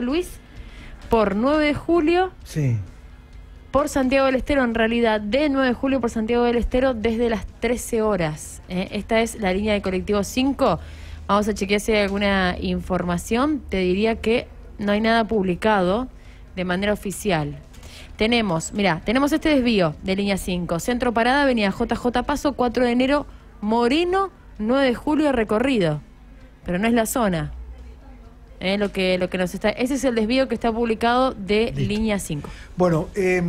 Luis, por 9 de julio. Sí. Por Santiago del Estero, en realidad, de 9 de julio por Santiago del Estero desde las 13 horas. ¿eh? Esta es la línea de colectivo 5. Vamos a chequear si hay alguna información. Te diría que no hay nada publicado de manera oficial. Tenemos, mira, tenemos este desvío de línea 5. Centro Parada, Avenida JJ Paso, 4 de enero, Moreno, 9 de julio recorrido. Pero no es la zona. Eh, lo que lo que nos está ese es el desvío que está publicado de línea 5 bueno eh,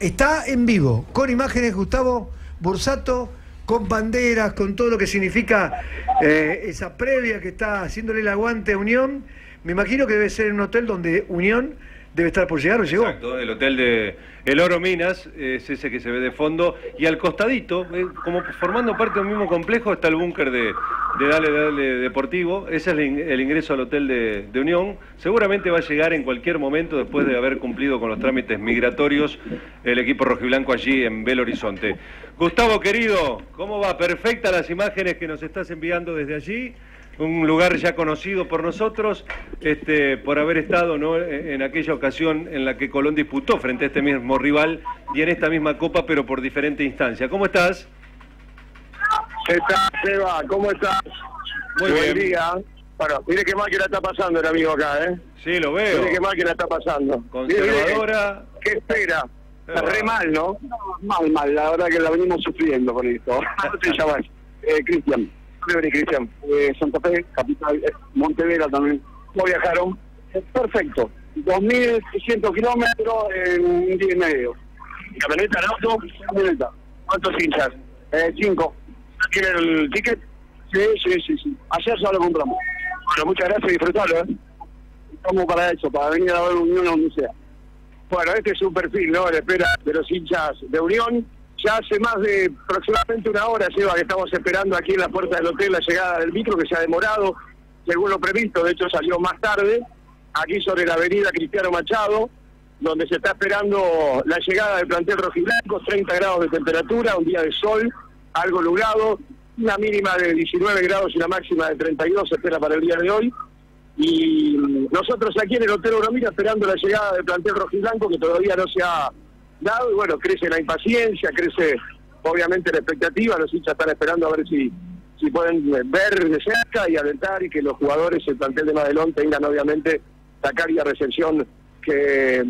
está en vivo con imágenes Gustavo Bursato con banderas con todo lo que significa eh, esa previa que está haciéndole el aguante a Unión. Me imagino que debe ser en un hotel donde Unión debe estar por llegar o llegó. Exacto, el hotel de El Oro Minas es ese que se ve de fondo. Y al costadito, eh, como formando parte del mismo complejo, está el búnker de, Dale Dale Deportivo. Ese es el ingreso al hotel de, de, Unión. Seguramente va a llegar en cualquier momento después de haber cumplido con los trámites migratorios el equipo rojiblanco allí en Belo Horizonte. Gustavo querido, ¿cómo va? Perfecta las imágenes que nos estás enviando desde allí un lugar ya conocido por nosotros, este, por haber estado ¿no? en aquella ocasión en la que Colón disputó frente a este mismo rival y en esta misma copa, pero por diferente instancia. ¿Cómo estás? ¿Qué tal, Seba? ¿Cómo estás? Muy Buen bien. día. Bueno, mire qué mal que la está pasando el amigo acá, ¿eh? Sí, lo veo. Mire qué mal que la está pasando. Conservadora. ¿Qué espera? re mal, ¿no? Mal, mal. La verdad que la venimos sufriendo con esto. ¿Cómo te llamas? Eh, Cristian. Cristian. Eh, Santa Fe, capital, eh, Montevera también. ¿Cómo viajaron? Eh, perfecto. 2.600 kilómetros en un día y medio. ¿Camioneta en auto? Camioneta. ¿Cuántos hinchas? Eh, cinco. ¿Tiene el ticket? Sí, sí, sí, sí. Ayer ya lo compramos. Bueno, muchas gracias y disfrutalo, ¿eh? Estamos para eso, para venir a ver Unión donde sea. Bueno, este es un perfil, ¿no? La espera de los hinchas de Unión ya hace más de aproximadamente una hora, lleva que estamos esperando aquí en la puerta del hotel la llegada del micro, que se ha demorado, según lo previsto, de hecho salió más tarde, aquí sobre la avenida Cristiano Machado, donde se está esperando la llegada del plantel rojiblanco, 30 grados de temperatura, un día de sol, algo nublado, una mínima de 19 grados y una máxima de 32 se espera para el día de hoy. Y nosotros aquí en el Hotel Euromira esperando la llegada del plantel rojiblanco, que todavía no se ha dado y bueno, crece la impaciencia, crece obviamente la expectativa, los hinchas están esperando a ver si si pueden ver de cerca y alentar y que los jugadores, el plantel de Madelón, tengan obviamente la cálida recepción que,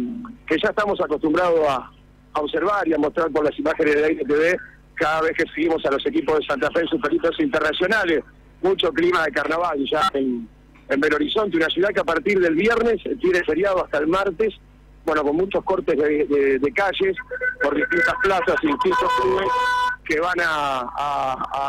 que ya estamos acostumbrados a, observar y a mostrar por las imágenes de ITV cada vez que seguimos a los equipos de Santa Fe en sus peritos internacionales. Mucho clima de carnaval ya en, en Belo Horizonte, una ciudad que a partir del viernes tiene feriado hasta el martes bueno, con muchos cortes de, calles por distintas plazas y distintos clubes que van a,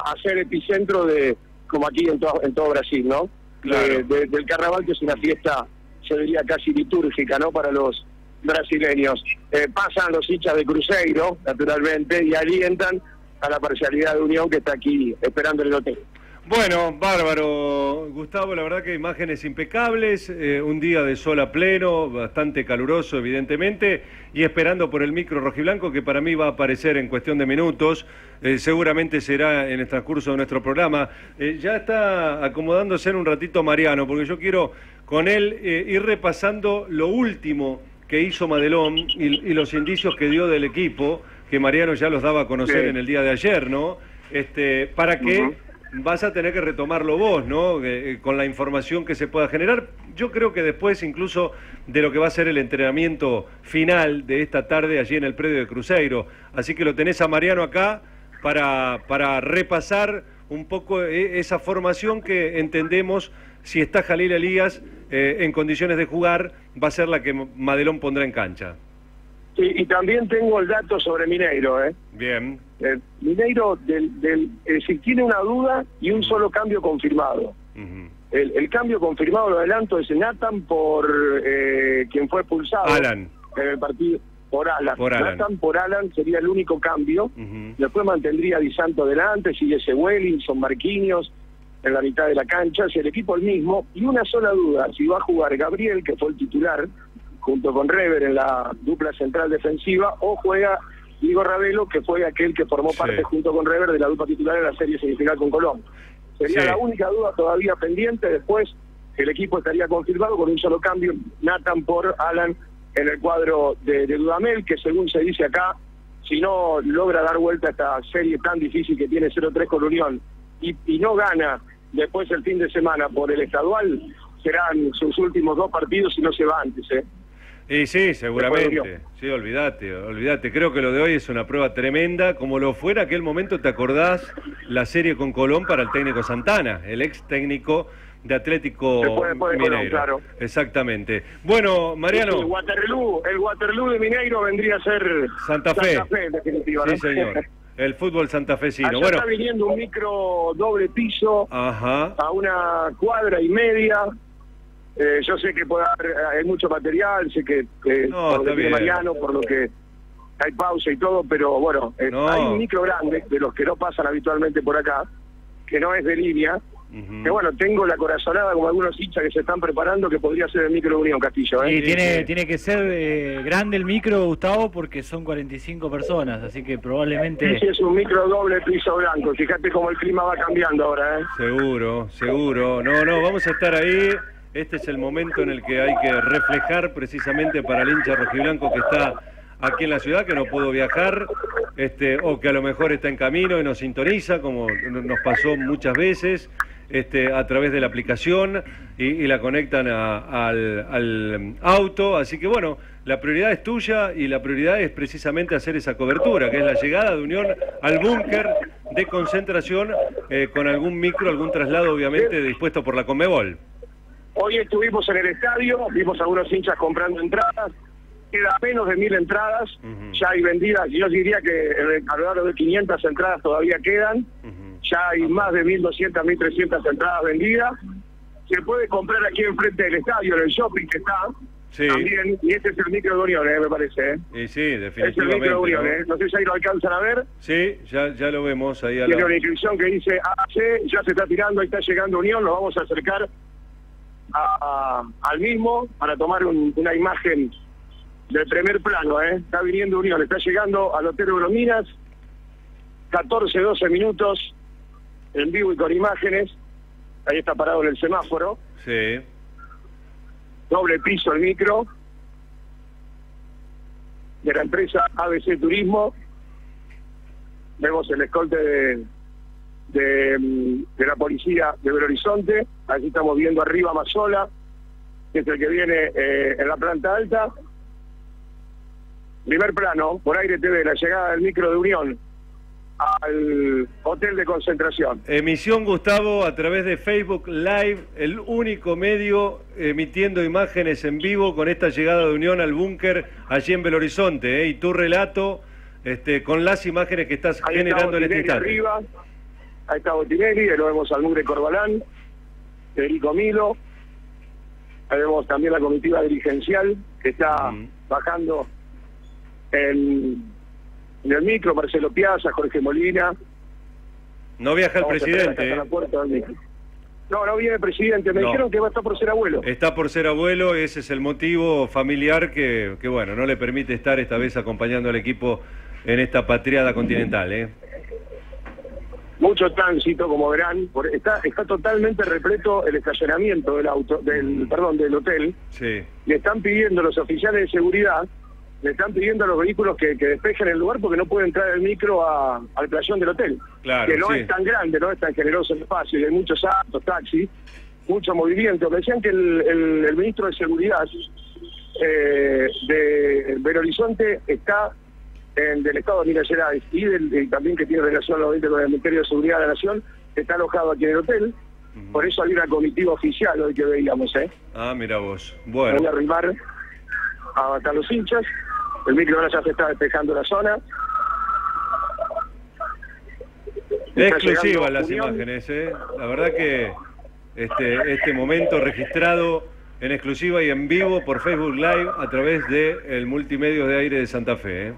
a, ser epicentro de, como aquí en todo, en todo Brasil, ¿no? del carnaval, que es una fiesta, se diría casi litúrgica, ¿no? Para los brasileños. Eh, pasan los hinchas de Cruzeiro, naturalmente, y alientan a la parcialidad de Unión que está aquí esperando el hotel. Bueno, bárbaro, Gustavo, la verdad que imágenes impecables, eh, un día de sol a pleno, bastante caluroso evidentemente, y esperando por el micro rojiblanco que para mí va a aparecer en cuestión de minutos, eh, seguramente será en el transcurso de nuestro programa. Eh, ya está acomodándose en un ratito Mariano, porque yo quiero con él ir repasando lo último que hizo Madelón y, los indicios que dio del equipo, que Mariano ya los daba a conocer en el día de ayer, ¿no? Este, para que vas a tener que retomarlo vos, ¿no? Eh, con la información que se pueda generar. Yo creo que después incluso de lo que va a ser el entrenamiento final de esta tarde allí en el predio de Cruzeiro. Así que lo tenés a Mariano acá para, para repasar un poco eh, esa formación que entendemos, si está Jalil Elías eh, en condiciones de jugar, va a ser la que Madelón pondrá en cancha. Y, también tengo el dato sobre Mineiro, ¿eh? Bien. Mineiro, del, del, si tiene una duda y un solo cambio confirmado. el, cambio confirmado, lo adelanto, es Nathan por eh, quien fue expulsado Alan. en el partido. Por Alan. por Alan. Nathan por Alan sería el único cambio. Después mantendría a Di Santo delante, sigue ese Wellington, Marquinhos en la mitad de la cancha, si el equipo el mismo. Y una sola duda, si va a jugar Gabriel, que fue el titular, junto con Rever en la dupla central defensiva, o juega Diego Ravelo, que fue aquel que formó parte junto con Rever de la dupla titular en la serie semifinal con Colón. Sería la única duda todavía pendiente. Después, el equipo estaría confirmado con un solo cambio, Nathan por Alan en el cuadro de, de Dudamel, que según se dice acá, si no logra dar vuelta a esta serie tan difícil que tiene 0-3 con Unión y, y no gana después el fin de semana por el estadual, serán sus últimos dos partidos si no se va antes. ¿eh? Y sí, seguramente. Sí, olvídate, olvídate. Creo que lo de hoy es una prueba tremenda, como lo fuera aquel momento, ¿te acordás? La serie con Colón para el técnico Santana, el ex técnico de Atlético Después- después de Colón, Mineiro. claro. Exactamente. Bueno, Mariano. El Waterloo, el Waterloo de Mineiro vendría a ser Santa Fe. en definitiva. Sí, ¿no? señor. El fútbol santafesino. Allá Bueno, está viniendo un micro doble piso ajá. a una cuadra y media. Eh, yo sé que puede haber, eh, hay mucho material, sé que, que No, por lo que tiene. Mariano, por lo que hay pausa y todo, pero bueno, eh, No. hay un micro grande de los que no pasan habitualmente por acá, que no es de línea, que bueno, tengo la corazonada como algunos hinchas que se están preparando que podría ser el micro de Unión Castillo. ¿eh? Y tiene, sí. tiene que ser eh, grande el micro, Gustavo, porque son 45 personas, así que probablemente... Sí, es un micro doble piso blanco. Fíjate cómo el clima va cambiando ahora, ¿eh? Seguro, seguro. No, no, vamos a estar ahí. Este es el momento en el que hay que reflejar precisamente para el hincha rojiblanco que está aquí en la ciudad, que no pudo viajar, este, o que a lo mejor está en camino y nos sintoniza, como nos pasó muchas veces, este, a través de la aplicación y, la conectan al, auto. Así que bueno, la prioridad es tuya y la prioridad es precisamente hacer esa cobertura, que es la llegada de Unión al búnker de concentración eh, con algún micro, algún traslado obviamente dispuesto por la Conmebol. Hoy estuvimos en el estadio, vimos a algunos hinchas comprando entradas, queda menos de mil entradas, ya hay vendidas, yo diría que eh, alrededor de 500 entradas todavía quedan, ya hay más de 1.200, 1.300 entradas vendidas, se puede comprar aquí enfrente del estadio, en el shopping que está, Sí. también, y este es el micro de Unión, eh, me parece, eh. Y sí, es el definitivamente. micro de Unión, ¿no? no sé si ahí lo alcanzan a ver, Sí, ya, ya lo vemos ahí a tiene la... una inscripción que dice AC, ya se está tirando, ahí está llegando Unión, nos vamos a acercar a- a- al mismo para tomar un- una imagen del primer plano, ¿eh? está viniendo Unión, está llegando al Hotel Eurominas, 14, 12 minutos, en vivo y con imágenes, ahí está parado en el semáforo, Sí. doble piso el micro, de la empresa ABC Turismo. Vemos el escolte de, de, mm, de la policía de Belo Horizonte. Aquí estamos viendo arriba Mazola, que es el que viene eh, en la planta alta. Primer plano, por aire TV, la llegada del micro de Unión al hotel de concentración. Emisión Gustavo a través de Facebook Live, el único medio emitiendo imágenes en vivo con esta llegada de Unión al búnker allí en Belo Horizonte. ¿eh? Y tu relato este, con las imágenes que estás Ahí generando en este instante. arriba, ahí está Botinelli, ahí lo vemos al Mugre Corbalán, Federico Milo, ahí vemos también la comitiva dirigencial que está bajando en, en el micro, Marcelo Piazza, Jorge Molina. No viaja el presidente. ¿eh? No, no viene el presidente, me No. dijeron que va a estar por ser abuelo. Está por ser abuelo, ese es el motivo familiar que, que, bueno, no le permite estar esta vez acompañando al equipo en esta patriada continental. ¿eh? Mucho tránsito, como verán, por- está está totalmente repleto el estacionamiento del auto, del perdón, del hotel. Sí, le están pidiendo los oficiales de seguridad, le están pidiendo a los vehículos que, que despejen el lugar porque no puede entrar el micro a- al playón del hotel. Claro, que no sí. es tan grande, no es tan generoso el espacio, y hay muchos autos, taxis, mucho movimiento. Me decían que el, el- el ministro de Seguridad eh, de Belo Horizonte está en, del Estado de Minas Gerais y, del- y también que tiene relación obviamente, con el Ministerio de Seguridad de la Nación, está alojado aquí en el hotel. Por eso hay una comitiva oficial hoy que veíamos, ¿eh? Ah, mira vos. voy a Bueno, arrimar a matar los hinchas. El micro ahora ya se está despejando la zona. Está exclusivas llegando las Unión. imágenes. ¿eh? La verdad que este, este momento registrado en exclusiva y en vivo por Facebook Live a través del el multimedio de aire de Santa Fe. ¿eh?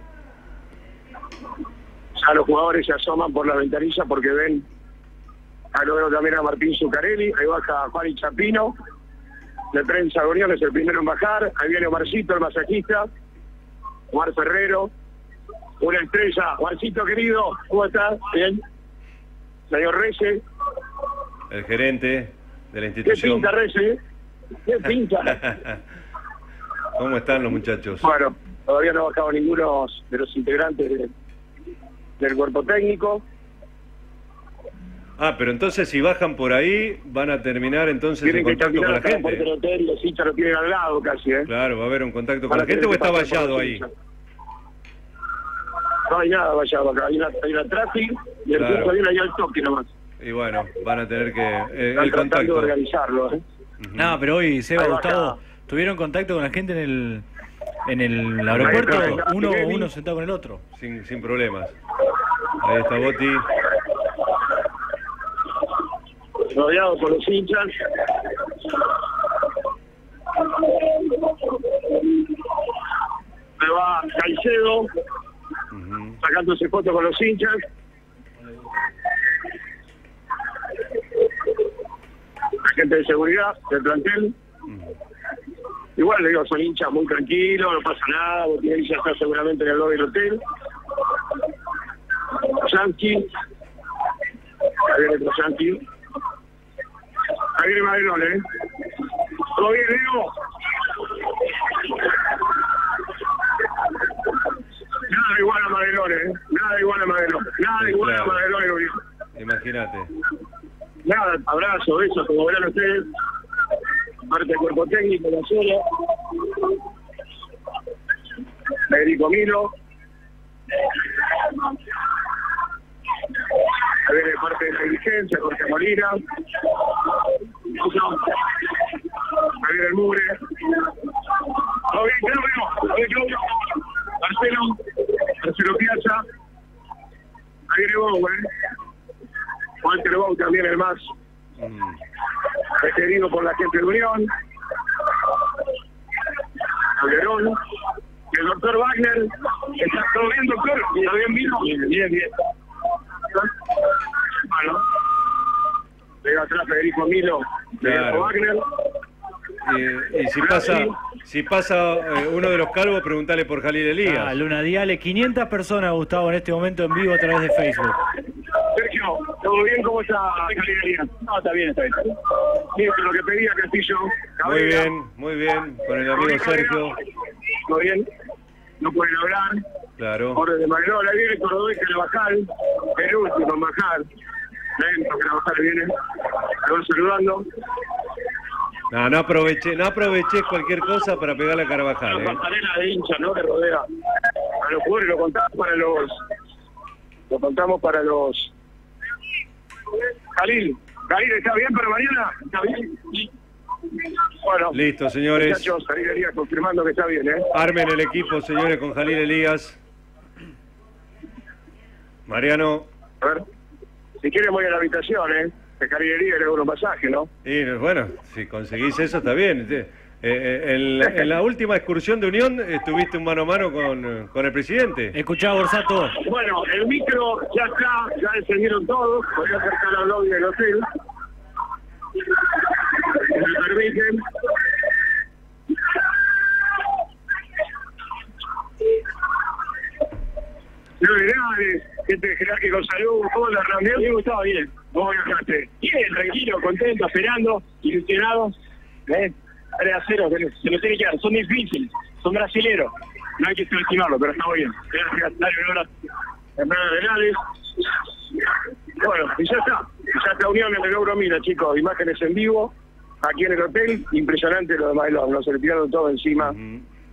Ya los jugadores se asoman por la ventanilla porque ven a lo veo también a Martín Zuccarelli. Ahí baja Juan y Chapino. De prensa de Unión es el primero en bajar. Ahí viene Omarcito, el masajista. Omar Ferrero. Una estrella. Juancito querido, ¿cómo estás? Bien. Señor Reyes. El gerente de la ¿Qué institución. pinta, Rece? ¿Qué pinta? ¿Cómo están los muchachos? bueno, todavía no ha bajado ninguno de los integrantes de- del cuerpo técnico. Ah, pero entonces si bajan por ahí, van a terminar entonces en Tienen que contacto con la gente. hotel, los hinchas lo tienen al lado casi, ¿eh? Claro, va a haber un contacto con la gente o está por vallado ahí. hinchas. No hay nada vallado acá, hay una, hay una traffic y el Claro. punto viene ahí al toque nomás. Y bueno, van a tener que... eh, Están el contacto. de organizarlo, ¿eh? No, pero hoy, Seba, Gustavo. ¿tuvieron contacto con la gente en el, en el aeropuerto? Uno, uno sentado con el otro. Sin, sin problemas. Ahí está Boti. rodeado por los hinchas. Se va Caicedo Ujú. sacándose fotos con los hinchas. Agente de seguridad del plantel. Igual le digo, son hinchas muy tranquilos, no pasa nada, Botinelli ya está seguramente en el lobby del hotel. Yankee. Ahí viene otro Yankee. Ahí viene Madelón, ¿eh? ¿Todo bien, Leo? Nada igual a Madelón, ¿eh? Nada igual a Madelón. Nada igual a claro. Madelón y Uribe. Imagínate. Nada, abrazo, besos, como verán ustedes. Parte del cuerpo técnico, la sola. Federico Milo. Ahí viene parte de la dirigencia, Jorge Molina. Calderón. Y el doctor Wagner. ¿Está todo bien, doctor? ¿Está bien, vino? Bien, bien, bien. Bueno. Llega atrás Federico Milo. Federico Claro. Wagner. Y, y si pasa, si pasa eh, uno de los calvos, preguntale por Jalil Elías. Ah, Luna Diale, 500 personas, Gustavo, en este momento en vivo a través de Facebook. Sergio, ¿todo bien? ¿Cómo está Calidad? No, está bien, está bien. Lo que pedía Castillo. Muy Cabrera. bien, muy bien, con el amigo Sergio. Todo bien. No pueden hablar. Claro. Orden de Magnola, viene Cordobés Carabajal, el último en bajar. Lento, Carabajal viene. Me van saludando. No, no aproveché, no aproveché cualquier cosa para pegarle a Carvajal. La ¿eh? pasarela de hincha, ¿no? Que rodea a los jugadores, lo contamos para los. Lo contamos para los. Jalil, Jalil, ¿está bien para mañana? ¿Está bien? Bueno, Listo, señores. muchachos, Jalil Elías confirmando que está bien, ¿eh? Armen el equipo, señores, con Jalil Elías. Mariano. A ver, si quieren voy a la habitación, ¿eh? De Jalil Elías le un masaje, ¿no? Y bueno, si conseguís eso está bien. Eh, en, la- en la última excursión de Unión estuviste un mano a mano con, eh, con el presidente. Escuchá, Borsato. Bueno, el micro ya está, ya descendieron todos, voy a acercar al lobby del hotel. Si me permiten. Señor Hernández, gente jerárquico, salud, ¿cómo la reunión? Sí, estaba bien. ¿Cómo viajaste? Bien, tranquilo, contento, esperando, ilusionado. ¿Eh? 3 a 0, se lo- tiene que dar, son difíciles, son brasileros. No hay que subestimarlo, pero está muy bien. Gracias, de Hernández. Bueno, y ya está. Ya está Unión en el Euro Mira, chicos. Imágenes en vivo, aquí en el hotel. Impresionante lo de Mailón. Nos le tiraron todo encima.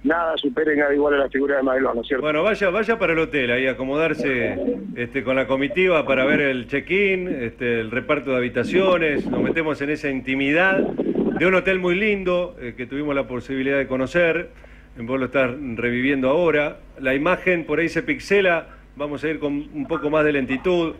Nada supera y nada igual a la figura de Mailón, ¿no es cierto? Bueno, vaya, vaya para el hotel ahí acomodarse este, con la comitiva para ver el check-in, este, el reparto de habitaciones. Nos metemos en esa intimidad de un hotel muy lindo eh, que tuvimos la posibilidad de conocer. Vos lo estás reviviendo ahora. La imagen por ahí se pixela. Vamos a ir con un poco más de lentitud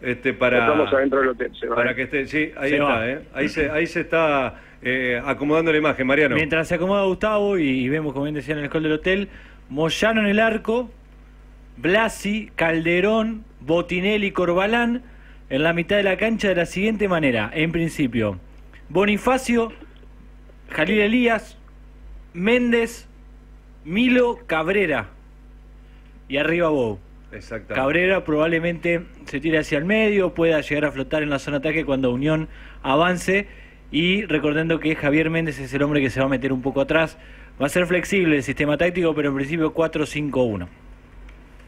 este, para, Estamos adentro del hotel. Se va. para que esté. Sí, ahí Se está. va. eh. Ahí, se, ahí se está eh, acomodando la imagen, Mariano. Mientras se acomoda Gustavo y, y vemos, como bien decían en el hall del hotel, Moyano en el arco, Blasi, Calderón, Botinelli, Corbalán en la mitad de la cancha de la siguiente manera. En principio, Bonifacio, Jalil Elías, Méndez, Milo, Cabrera. Y arriba Bow. Exactamente. Cabrera probablemente se tire hacia el medio, pueda llegar a flotar en la zona de ataque cuando Unión avance. Y recordando que Javier Méndez es el hombre que se va a meter un poco atrás. Va a ser flexible el sistema táctico, pero en principio 4-5-1.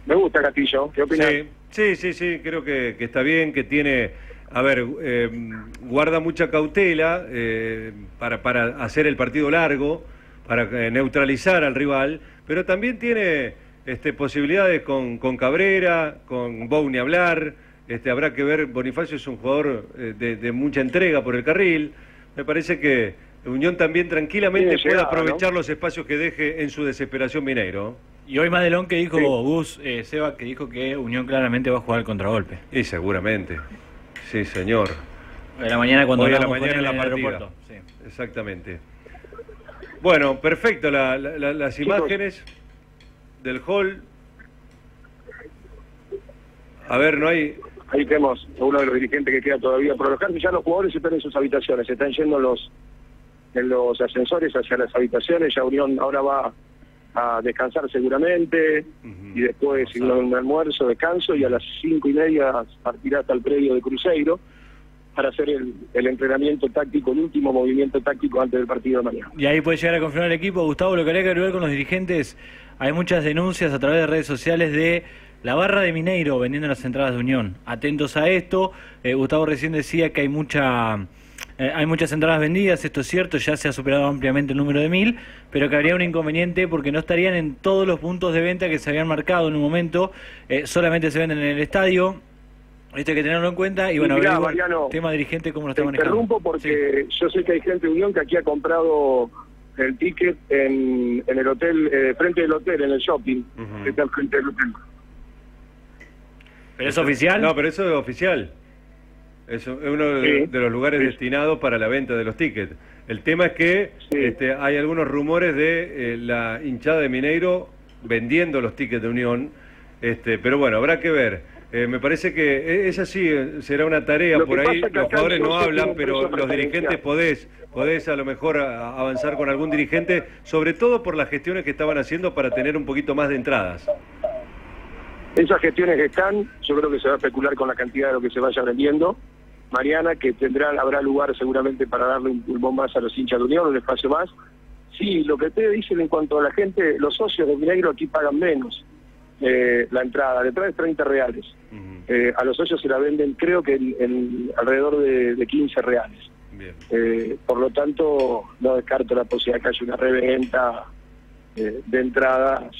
Me gusta Castillo, ¿qué opinas? Sí, sí, sí, sí, creo que, que está bien, que tiene, a ver, eh, guarda mucha cautela eh, para, para hacer el partido largo, para eh, neutralizar al rival, pero también tiene este, posibilidades con, con Cabrera, con Bou ni hablar, este, habrá que ver, Bonifacio es un jugador eh, de, de mucha entrega por el carril, me parece que Unión también tranquilamente Tiene puede llegada, aprovechar ¿no? los espacios que deje en su desesperación Mineiro. Y hoy Madelón que dijo Sí. Gus, eh, Seba, que dijo que Unión claramente va a jugar al contragolpe. Y seguramente, sí señor. A la mañana cuando Hoy a la mañana él en la el partida. aeropuerto. Sí. Exactamente. Bueno, perfecto. la- la- la- las Chicos. imágenes del hall. A ver, no hay. Ahí tenemos a uno de los dirigentes que queda todavía por alojar. Ya los jugadores están en sus habitaciones, se están yendo los en los ascensores hacia las habitaciones. Ya Unión ahora va a descansar seguramente y después ir a un almuerzo, descanso y a las cinco y media partirá hasta el predio de Cruzeiro para hacer el, el entrenamiento táctico, el último movimiento táctico antes del partido de mañana. Y ahí puede llegar a confirmar el equipo. Gustavo, lo que haría que agregar con los dirigentes, hay muchas denuncias a través de redes sociales de la barra de Mineiro vendiendo las entradas de Unión. Atentos a esto. Eh, Gustavo recién decía que hay mucha... eh, hay muchas entradas vendidas, esto es cierto, ya se ha superado ampliamente el número de mil, pero que habría un inconveniente porque no estarían en todos los puntos de venta que se habían marcado en un momento, eh, solamente se venden en el estadio, esto hay que tenerlo en cuenta y Y bueno, mirá, Mariano, tema dirigente cómo lo Te está manejando. interrumpo porque yo sé que hay gente de Unión que aquí ha comprado el ticket en, en el hotel, eh, frente del hotel, en el shopping, que está al frente del hotel. ¿Pero es oficial? No, pero eso es oficial. Es uno de, Sí. de los lugares Sí. destinados para la venta de los tickets. El tema es que Sí. este, hay algunos rumores de eh, la hinchada de Mineiro vendiendo los tickets de Unión. Este, pero bueno, habrá que ver. Eh, me parece que e- esa sí eh, será una tarea Lo por ahí. Los jugadores no hablan, pero los dirigentes podés, podés a lo mejor avanzar con algún dirigente, sobre todo por las gestiones que estaban haciendo para tener un poquito más de entradas. Esas gestiones que están, yo creo que se va a especular con la cantidad de lo que se vaya vendiendo. Mariana, que tendrá, habrá lugar seguramente para darle un pulmón más a los hinchas de Unión, un espacio más. Sí, lo que ustedes dicen en cuanto a la gente, los socios de Mineiro aquí pagan menos eh, la entrada. La entrada es 30 reales. Eh, a los socios se la venden, creo que en, en alrededor de, de 15 reales. Bien. Eh, por lo tanto, no descarto la posibilidad que haya una reventa eh, de entradas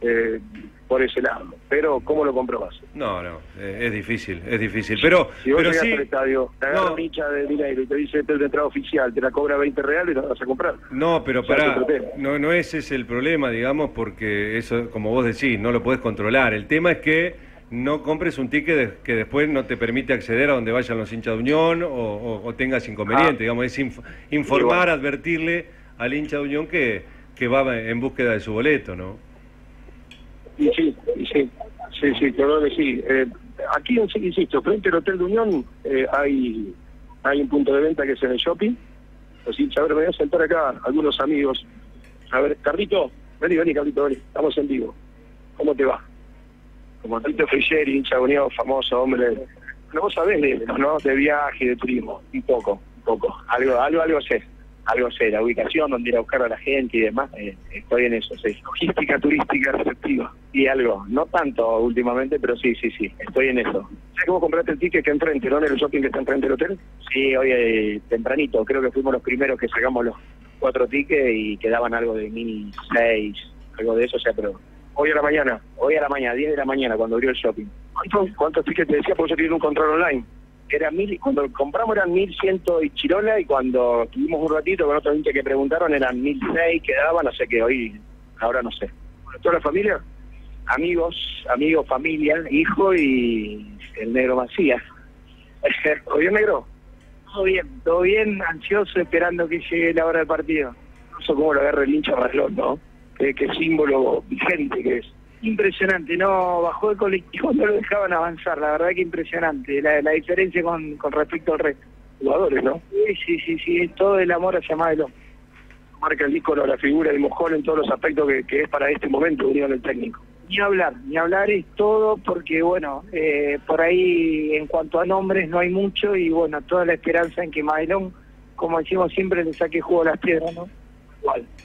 eh, por ese lado. Pero, ¿cómo lo comprobas? No, no, eh, es difícil, es difícil. Pero, Si vos pero llegas sí, al estadio, te agarra no. hincha de dinero y te dice esta es la entrada oficial, te la cobra 20 reales, la vas a comprar. no, pero es otro tema. no, no ese es el problema, digamos, porque eso, como vos decís, no lo podés controlar. El tema es que no compres un ticket que después no te permite acceder a donde vayan los hinchas de Unión o, o- o tengas inconveniente. Ah. Digamos, es inf- informar, advertirle al hincha de Unión que, que va en búsqueda de su boleto, ¿no? Y sí, y sí, sí, sí, claro que sí. Eh, aquí, insisto, frente al Hotel de Unión eh, hay, hay un punto de venta que es en el shopping. Hinchas, a ver, me voy a sentar acá, algunos amigos. A ver, Carlito, vení, vení, Carlito, vení, estamos en vivo. ¿Cómo te va? Como Carlito Frigeri, hincha Unión, famoso, hombre. No vos sabés de, ¿no? de viaje, de turismo, un poco, un poco. Algo, algo, algo sé. Algo sé, la ubicación, donde ir a buscar a la gente y demás, eh, estoy en eso, sí. Logística turística receptiva. Y algo, no tanto últimamente, pero sí, sí, sí, estoy en eso. ¿Sabes cómo compraste el ticket que enfrente, no? En el shopping que está enfrente del hotel. Sí, hoy eh, tempranito, creo que fuimos los primeros que sacamos los cuatro tickets y quedaban algo de mil seis, algo de eso, o sea, pero hoy a la mañana, hoy a la mañana, 10 de la mañana, cuando abrió el shopping. ¿Cuántos, cuántos tickets te decía? Porque yo tenía un control online. Era mil, cuando compramos eran mil ciento y chirola y cuando tuvimos un ratito con otros 20 que preguntaron eran mil seis, quedaban, no sé qué, hoy, ahora no sé. Bueno, ¿Toda la familia? Amigos, amigos, familia, hijo y el negro Macías. ¿Todo bien, negro? Todo bien, todo bien, ansioso, esperando que llegue la hora del partido. No sé cómo lo agarra el hincha Marlón, ¿no? Qué, qué símbolo vigente que es. Impresionante, no bajó el colectivo, no lo dejaban avanzar, la verdad que impresionante, la, la diferencia con, con respecto al resto. Jugadores, ¿no? Sí, sí, sí, todo el amor hacia Madelón. Marca el ícono, la figura de Mojón en todos los aspectos que, que es para este momento unión el técnico. Ni hablar, ni hablar es todo porque, bueno, eh, por ahí en cuanto a nombres no hay mucho y, bueno, toda la esperanza en que Madelón como decimos siempre, le saque juego a las piedras, ¿no?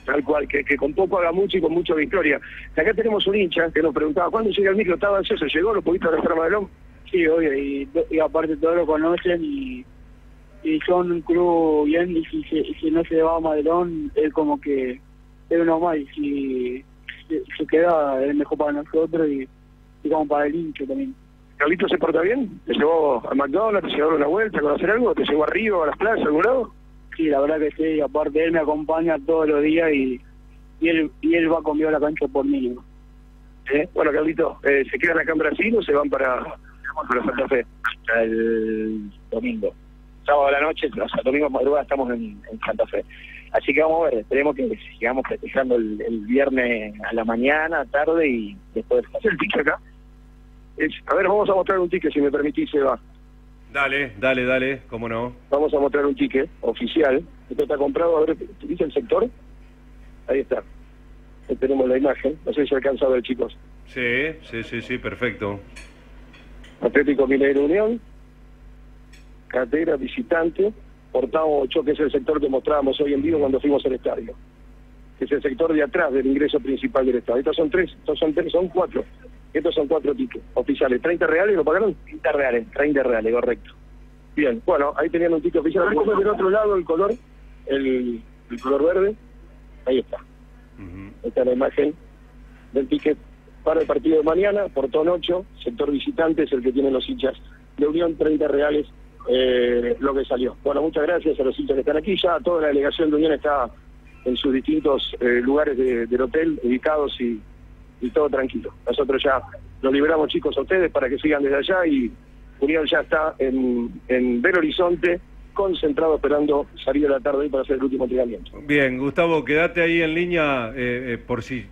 Tal cual, que, que con poco haga mucho y con mucho victoria. Acá tenemos un hincha que nos preguntaba, ¿cuándo llega el micro? ¿Estaba ansioso? ¿Llegó? ¿Lo pudiste arrastrar Madelón? Sí, obvio, y, y aparte todos lo conocen y, y son un club bien, y si, no se va a Madelón, es como que es uno más, y si se, se queda es mejor para nosotros y, y como para el hincho también. ¿Carlito se porta bien? ¿Te llevó a McDonald's? ¿Te llevó a una vuelta a conocer algo? ¿Te llevó a Río, a las playas, a algún lado? Sí, la verdad que sí, aparte él me acompaña todos los días y, y él y él va conmigo a la cancha por mínimo. ¿Eh? Bueno, Carlito, eh, ¿se quedan acá en Brasil o se van para, para Santa Fe? el domingo. Sábado a la noche, o sea, domingo madrugada estamos en, en Santa Fe. Así que vamos a ver, esperemos que sigamos festejando el, el viernes a la mañana, tarde y después ¿Hace el ticket acá? Es- a ver, vamos a mostrar un ticket, si me permitís, Seba. Dale, dale, dale, cómo no. Vamos a mostrar un ticket oficial. Esto está comprado, a ver, ¿dice el sector? Ahí está. Ahí tenemos la imagen. No sé si alcanza a ver, chicos. Sí, sí, sí, sí, perfecto. Atlético Mineiro Unión, cartera, visitante, portado 8, que es el sector que mostrábamos hoy en vivo cuando fuimos al estadio. Que es el sector de atrás del ingreso principal del estadio. Estos son tres, estos son tres, son cuatro. Estos son cuatro tickets oficiales. ¿30 reales lo pagaron? 30 reales, 30 reales, correcto. Bien, bueno, ahí tenían un ticket oficial. Es del otro lado el color, el, el color verde. Ahí está. Ujú. Esta es la imagen del ticket para el partido de mañana, portón 8, sector visitante, es el que tienen los hinchas de Unión, 30 reales eh, lo que salió. Bueno, muchas gracias a los hinchas que están aquí, ya toda la delegación de Unión está en sus distintos eh, lugares de- del hotel, ubicados y, y todo tranquilo. Nosotros ya los liberamos chicos a ustedes para que sigan desde allá y Unión ya está en, en Belo Horizonte, concentrado esperando salir a la tarde para hacer el último entrenamiento. Bien, Gustavo, quédate ahí en línea eh, eh, por si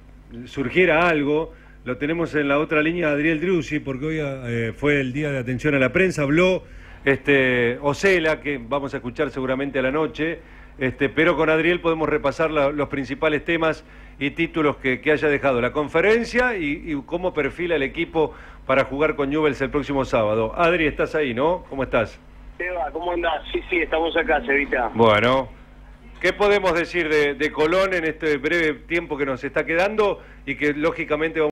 surgiera algo. Lo tenemos en la otra línea, Adriel Druzzi, porque hoy eh, fue el día de atención a la prensa. Habló este, Ocela, que vamos a escuchar seguramente a la noche. Este, pero con Adriel podemos repasar la- los principales temas y títulos que, que haya dejado la conferencia y, y cómo perfila el equipo para jugar con Newells el próximo sábado. Adri, estás ahí, ¿no? ¿Cómo estás? Seba, ¿cómo andás? Sí, sí, estamos acá, Sevita. Bueno, ¿qué podemos decir de, de Colón en este breve tiempo que nos está quedando y que lógicamente vamos